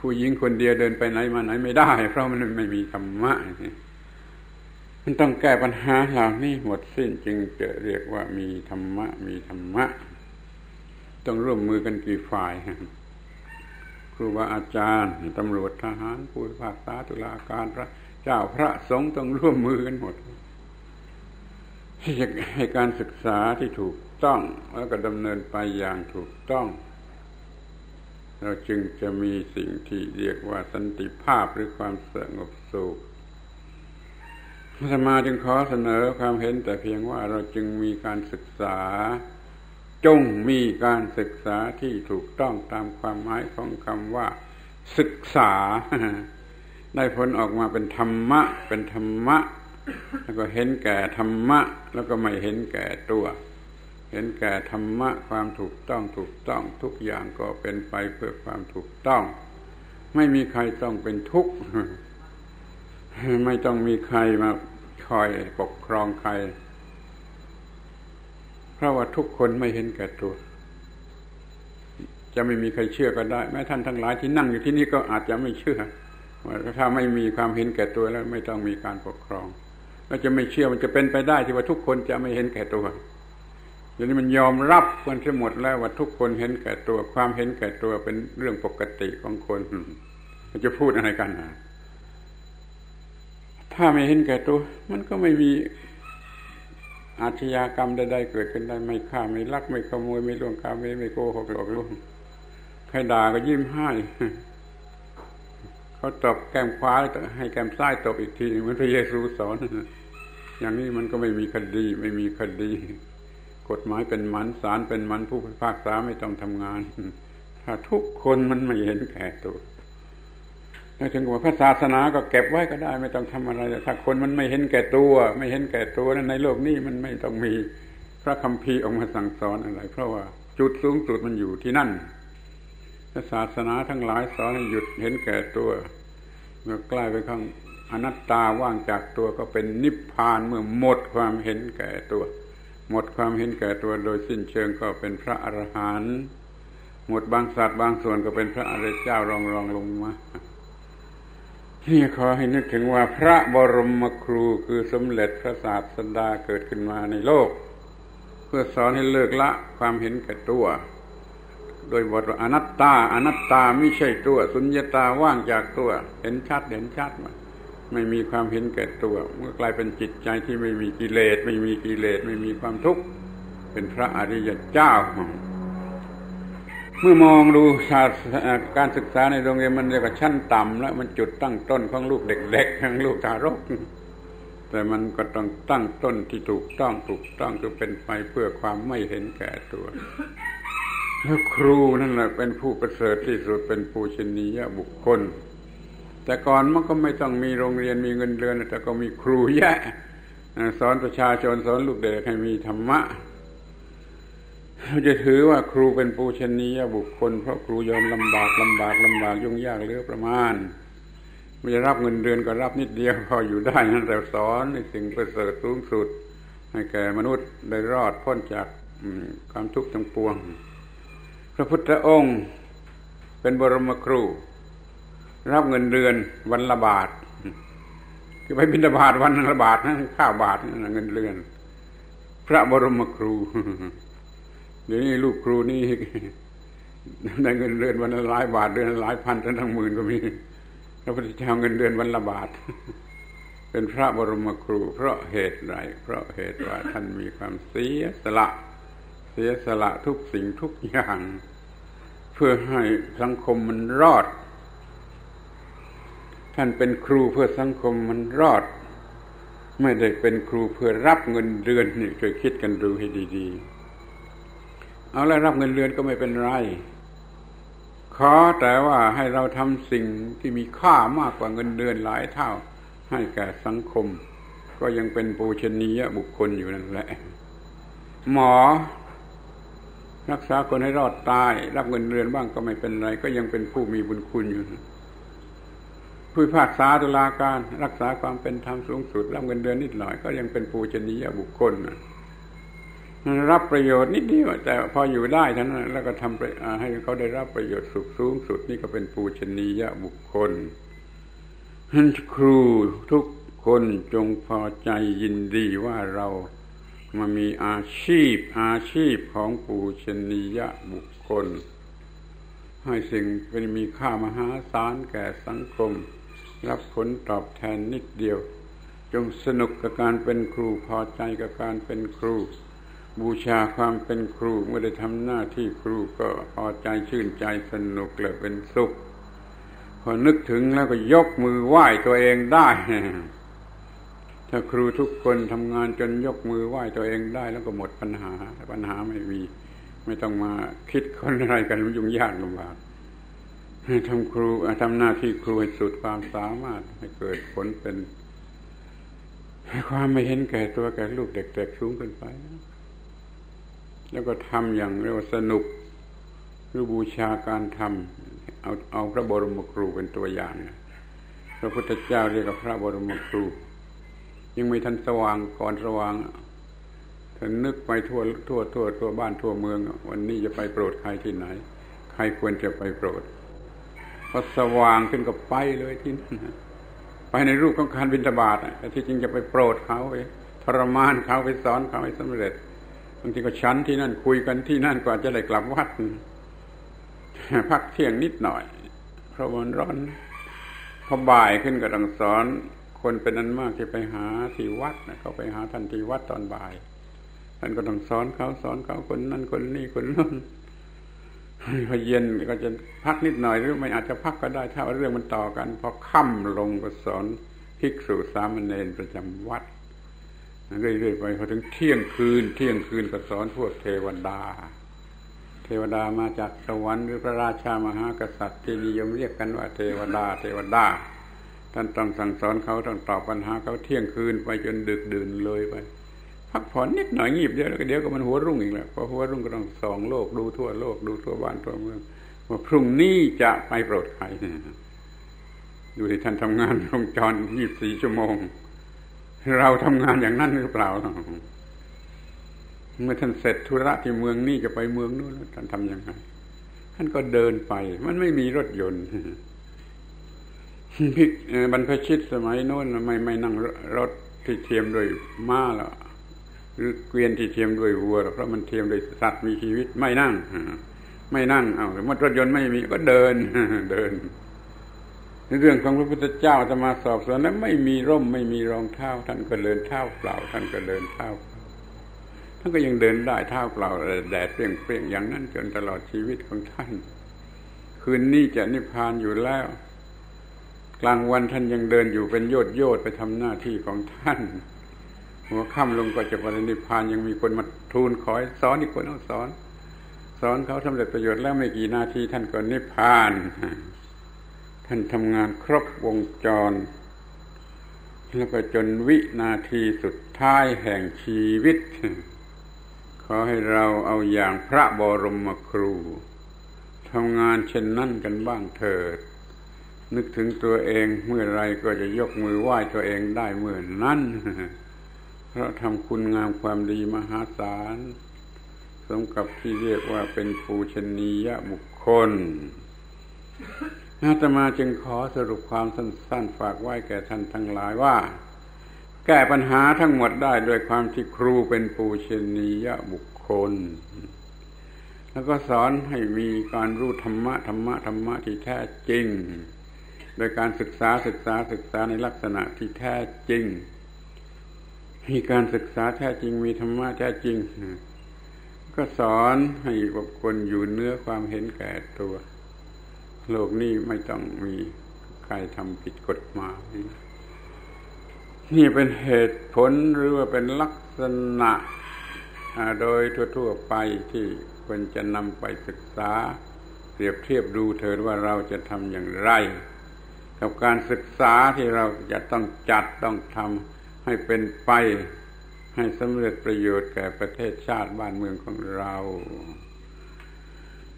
ผู้หญิงคนเดียวเดินไปไหนมาไหนไม่ได้ เพราะมันไม่มีธรรมะมันต้องแก้ปัญหาเหล่านี้หมดสิ้นจึงจะเรียกว่ามีธรรมะ มีธรรมะ ต้องร่วมมือกันกี่ฝ่าย รูบาอาจารย์ตำรวจทหารผู้ภาคษาตุลาการพระเจ้าพระสงฆ์ต้องร่วมมือกันหมดให้การศึกษาที่ถูกต้องแล้วก็ดำเนินไปอย่างถูกต้อง เราจึงจะมีสิ่งที่เรียกว่าสันติภาพหรือความสงบสุขธรรมาจึงขอเสนอความเห็นแต่เพียงว่าเราจึงมีการศึกษา จงมีการศึกษาที่ถูกต้องตามความหมายของคำว่า ศึกษา ได้ผลออกมาเป็นธรรมะ เป็นธรรมะ แล้วก็เห็นแก่ธรรมะ แล้วก็ไม่เห็นแก่ตัว เห็นแก่ธรรมะความถูกต้องถูกต้องทุกอย่างก็เป็นไปเพื่อความถูกต้อง ไม่มีใครต้องเป็นทุกข์ไม่ต้องมีใครมาคอยปกครองใคร ราะว่าทุกคนไม่เห็นแก่ตัว จะไม่มีใครเชื่อก็ได้ แม้ท่านทั้งหลายที่นั่งอยู่ที่นี่ก็อาจจะไม่เชื่อว่าถ้าไม่มีความเห็นแก่ตัวแล้วไม่ต้องมีการปกครองเราจะไม่เชื่อมันจะเป็นไปได้ที่ว่าทุกคนจะไม่เห็นแก่ตัวอย่างนี้มันยอมรับกันทั้งหมดแล้วว่าทุกคนเห็นแก่ตัว ความเห็นแก่ตัวเป็นเรื่องปกติของคนมันจะพูดอะไรกันนะถ้าไม่เห็นแก่ตัว มันก็ไม่มี อาชญากรรมใดๆเกิดขึ้นได้ไม่ฆ่าไม่ลักไม่ขโมยไม่ล่วงกาไม่ไม่โกหกหลอกลวงใครด่าก็ยิ้มให้เขาตบแก้มขวาให้แก้มซ้ายตบอีกทีเหมือนพระเยซูสอนอย่างนี้มันก็ไม่มีคดี ไม่มีคดี กฎหมายเป็นมันศาลเป็นมันผู้พิพากษาไม่ต้องทำงาน ถ้าทุกคนมันไม่เห็นแก่ตัว ถึงว่าพระศาสนาก็เก็บไว้ก็ได้ ไม่ต้องทำอะไรถ้าคนมันไม่เห็นแก่ตัว ไม่เห็นแก่ตัวนั้นในโลกนี้มันไม่ต้องมีพระคัมภีร์ออกมาสั่งสอนอะไร เพราะว่าจุดสูงสุดมันอยู่ที่นั่นพระศาสนาทั้งหลายสอนให้หยุดเห็นแก่ตัว เมื่อใกล้ไปข้างอนัตตาว่างจากตัวก็เป็นนิพพานเมื่อหมดความเห็นแก่ตัว หมดความเห็นแก่ตัวโดยสิ้นเชิงก็เป็นพระอรหันต์หมดบางสัตว์บางส่วนก็เป็นพระอริยเจ้ารองรองลงมา นี่ขอให้นึกถึงว่าพระบรมครูคือสมเด็จพระศาสดาเกิดขึ้นมาในโลก เพื่อสอนให้เลิกละความเห็นแก่ตัว โดยบทว่าอนัตตาอนัตตาไม่ใช่ตัว สุญญตาว่างจากตัว เห็นชัดเห็นชัดมาไม่มีความเห็นแก่ตัวเมื่อกลายเป็นจิตใจที่ไม่มีกิเลสไม่มีกิเลสไม่มีความทุกข์เป็นพระอริยเจ้า เมื่อมองดูศาสตร์การศึกษาในโรงเรียนมันเรียกว่าชั้นต่ำแล้วมันจุดตั้งต้นของลูกเด็กๆของลูกทารก แต่มันก็ต้องตั้งต้นที่ถูกต้องถูกต้องคือเป็นไปเพื่อความไม่เห็นแก่ตัวแล้วครูนั่นแหละเป็นผู้ประเสริฐที่สุดเป็นปูชนียบุคคล แต่ก่อนมันก็ไม่ต้องมีโรงเรียนมีเงินเดือนแต่ก็มีครูแยะสอนประชาชนสอนลูกเด็กให้มีธรรมะ เราจะถือว่าครูเป็นปูชนียบุคคล เพราะครูยอมลำบากลำบากลำบากยุ่งยากเลือประมาณไม่จะรับเงินเดือนก็รับนิดเดียวพออยู่ได้นั่นแต่สอนในสิ่งประเสริฐสูงสุด ให้แก่มนุษย์ได้รอดพ้นจากความทุกข์ทั้งปวง พระพุทธองค์เป็นบรมครู รับเงินเดือนวันละบาทคือไปบิณฑบาตวันละบาทนะข้าวบาทนั่นเงินเดือน พระบรมครู เดี๋ยวนี้ลูกครูนี่ได้เงินเดือนวันละหลายบาทเดือนละหลายพันจนทั้งหมื่นก็มีพระพุทธเจ้าเงินเดือนวันละบาท เป็นพระบรมครู เพราะเหตุไรเพราะเหตุว่าท่านมีความเสียสละ เสียสละทุกสิ่งทุกอย่าง เพื่อให้สังคมมันรอด ท่านเป็นครูเพื่อสังคมมันรอด ไม่ได้เป็นครูเพื่อรับเงินเดือนนี่เคยคิดกันดูให้ดี ๆ เอาแล้วรับเงินเดือนก็ไม่เป็นไร ขอแต่ว่าให้เราทำสิ่งที่มีค่ามากกว่าเงินเดือนหลายเท่า ให้แก่สังคม ก็ยังเป็นปูชนียบุคคลอยู่นั่นแหละ หมอ รักษาคนให้รอดตาย รับเงินเดือนบ้างก็ไม่เป็นไร ก็ยังเป็นผู้มีบุญคุณอยู่ผู้ภาคษาตุลาการ รักษาความเป็นธรรมสูงสุดรับเงินเดือนนิดหน่อย ก็ยังเป็นปูชนียบุคคลนะ รับประโยชน์นิดเดียวแต่พออยู่ได้ท่านั้นแล้วก็ทำให้เขาได้รับประโยชน์สุขสูงสุดนี่ก็เป็นปูชนียบุคคลท่านครูทุกคนจงพอใจยินดีว่าเรามามีอาชีพอาชีพของปูชนียบุคคล ให้สิ่งเป็นมีค่ามหาศาลแก่สังคม รับผลตอบแทนนิดเดียว จงสนุกกับการเป็นครูพอใจกับการเป็นครู บูชาความเป็นครูเมื่อได้ทำหน้าที่ครูก็พอใจชื่นใจสนุกเลยเป็นสุข พอนึกถึงแล้วก็ยกมือไหว้ตัวเองได้ ถ้าครูทุกคนทำงานจนยกมือไหว้ตัวเองได้แล้วก็หมดปัญหา ปัญหาไม่มี ไม่ต้องมาคิดคนอะไรกันยุ่งยากลำบากทำครูทำหน้าที่ครูให้สุดความสามารถให้เกิดผลเป็น ความไม่เห็นแก่ตัวแก่ลูกเด็กๆสูงขึ้นไป แล้วก็ทำอย่างเรียกว่าสนุกหรือบูชาการทำเอาเอาพระบรมครูเป็นตัวอย่างพระพุทธเจ้าเรียกพระบรมครู ยังไม่ทันสว่างก่อนสว่างท่านนึกไปทั่วทั่วทั่วทั่วบ้านทั่วเมือง วันนี้จะไปโปรดใครที่ไหน ใครควรจะไปโปรดพอสว่างขึ้นก็ไปเลยที่นั่นไปในรูปของการบินตบาทแต่ที่จริงจะไปโปรดเขาไปทรมานเขาไปสอนเขาให้สำเร็จางทีก็ชั้นที่นั่นคุยกันที่นั่นกว่าจะได้กลับวัด พักเที่ยงนิดหน่อย เพราะมันร้อนพอบ่ายขึ้นก็ต้องสอน คนเป็นอันมากที่ไปหาที่วัดนะเขาไปหาท่านที่วัดตอนบ่ายท่านก็ต้องสอนเขาสอนเขาคนนั้นคนนี้คนนั้นพอเย็นก็จะพักนิดหน่อยหรือไม่อาจจะพักก็ได้ถ้าเรื่องมันต่อกันพอค่ำลงก็สอนภิกษุสามเณรประจำวัด เรื่อยๆไปพอถึงเที่ยงคืน เที่ยงคืนก็สอนพวกเทวดา เทวดามาจากสวรรค์หรือพระราชามหากษัตริย์ที่นิยมเรียกกันว่าเทวดา เทวดา ท่านต้องสั่งสอนเขาต้องตอบปัญหาเขาเที่ยงคืนไปจนดึกดื่นเลยไปพักผ่อนนิดหน่อยงีบเดียวแล้วเดี๋ยวก็มันหัวรุ่งอีกแล้วพอหัวรุ่งก็ต้องส่องโลกดูทั่วโลกดูทั่วบ้านทั่วเมืองว่าพรุ่งนี้จะไปโปรดใครดูที่ท่านทำงานวงจรยี่บสี่ชั่วโมง เราทำงานอย่างนั้นหรือเปล่า เมื่อท่านเสร็จธุระที่เมืองนี้จะไปเมืองนู้นท่านทำยังไงท่านก็เดินไป มันไม่มีรถยนต์พิกบรรพชิตสมัยโน้นไม่ไม่นั่งรถที่เทียมด้วยม้าแล้วหรือเกวียนที่เทียมด้วยวัวเพราะมันเทียมด้วยสัตว์มีชีวิตไม่นั่งไม่นั่งเอาสมมติรถยนต์ไม่มีก็เดินเดิน เรื่องของพระพุทธเจ้าจะมาสอบสวนแล้วไม่มีร่มไม่มีรองเท้า ท่านก็เดินเท้าเปล่า ท่านก็เดินเท้าท่านก็ยังเดินได้เท้าเปล่าแดดเปรี้ยงเปรี้ยงอย่างนั้นจนตลอดชีวิตของท่าน คืนนี้จะนิพพานอยู่แล้ว กลางวันท่านยังเดินอยู่เป็นโยดโยดไปทำหน้าที่ของท่านหัวค่ำลงก็จะปรินิพพานยังมีคนมาทูลขอสอนอีกคนต้องสอน สอนเขาสำเร็จประโยชน์แล้วไม่กี่นาทีท่านก็นิพพาน ท่านทำงานครบวงจร แล้วก็จนวินาทีสุดท้ายแห่งชีวิต ขอให้เราเอาอย่างพระบรมครูทำงานเช่นนั้นกันบ้างเถิด นึกถึงตัวเองเมื่อไรก็จะยกมือไหว้ตัวเองได้เมื่อนั้นเพราะทำคุณงามความดีมหาศาลสมกับที่เรียกว่าเป็นปูชนียบุคคล อาตมาจึงขอสรุปความสั้นๆ ฝากไว้แก่ท่านทั้งหลายว่า แก้ปัญหาทั้งหมดได้โดยความที่ครูเป็นปูชนียบุคคล แล้วก็สอนให้มีการรู้ธรรมะธรรมะธรรมะที่แท้จริง โดยการศึกษาศึกษาศึกษาในลักษณะที่แท้จริง มีการศึกษาแท้จริงมีธรรมะแท้จริง ก็สอนให้บุคคลอยู่เนื้อความเห็นแก่ตัว โลกนี้ไม่ต้องมีใครทำผิดกฎหมายนี่เป็นเหตุผลหรือว่าเป็นลักษณะโดยทั่วๆไปที่ควรจะนำไปศึกษา เปรียบเทียบดูเถิดว่าเราจะทำอย่างไร กับการศึกษาที่เราจะต้องจัดต้องทำให้เป็นไป ให้สำเร็จประโยชน์แก่ประเทศชาติบ้านเมืองของเรา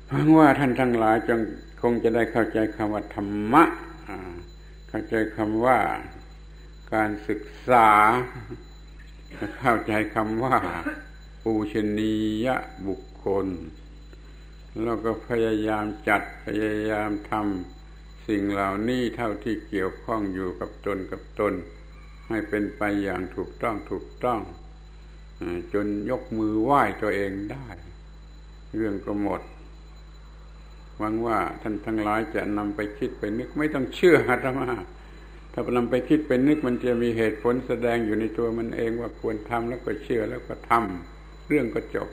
หวังว่าท่านทั้งหลายจงคงจะได้เข้าใจคำว่าธรรมะเข้าใจคำว่าการศึกษา เข้าใจคำว่าปูชนียบุคคล แล้วก็พยายามจัดพยายามทำสิ่งเหล่านี้เท่าที่เกี่ยวข้องอยู่กับตนกับตน ให้เป็นไปอย่างถูกต้องถูกต้อง จนยกมือไหว้ตัวเองได้ เรื่องก็หมด หวังว่าท่านทั้งหลายจะนำไปคิดไปนึกไม่ต้องเชื่อธรรมะถ้านำไปคิดไปนึกมันจะมีเหตุผลแสดงอยู่ในตัวมันเองว่าควรทำแล้วก็เชื่อแล้วก็ทำเรื่องก็จบ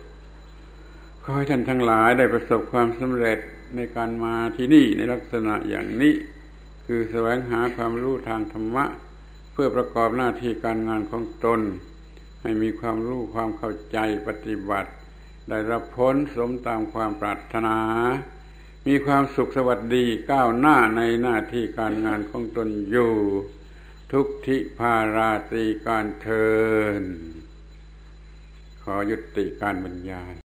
ขอให้ท่านทั้งหลายได้ประสบความสำเร็จในการมาที่นี่ในลักษณะอย่างนี้ คือแสวงหาความรู้ทางธรรมะ เพื่อประกอบหน้าที่การงานของตน ให้มีความรู้ความเข้าใจปฏิบัติ ได้รับผลสมตามความปรารถนา มีความสุขสวัสดีก้าวหน้าในหน้าที่การงานของตนอยู่ ทุกทิพาราตรีการเทิน ขอยุติการบรรยาย